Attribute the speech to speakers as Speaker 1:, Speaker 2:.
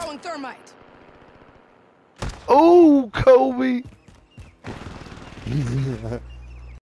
Speaker 1: throwing thermite.
Speaker 2: Oh, Kobe.